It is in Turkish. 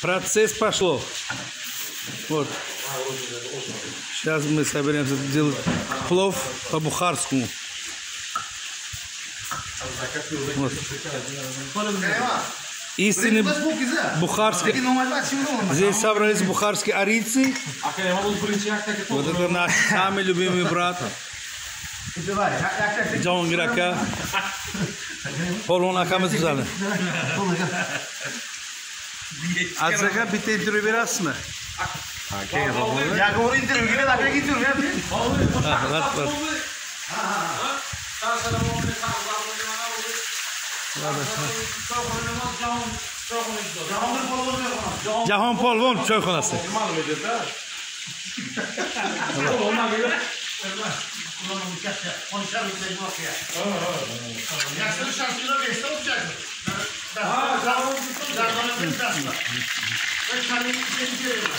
Процесс пошло. Вот. Сейчас мы соберемся делать плов по-бухарскому. Вот. Истинный бухарский. Здесь собрались бухарские арийцы. Вот это наш самый любимый брат. Cavangir Akka. Polvon akamiz bizani. Azaka bitta intervyu berasizmi? Aka, Yago'r intervyuga naqlaga intervyu ham. Rahmat. Jahon polvon choyxonasi. Ma'lum edi-da rat, rat. Jahongir polvon yo'q. Jahon polvon choyxonasi. Yaxshi shanslar bersa o'tadi. Ha, jahon. Jahon. Bir kamin kerak.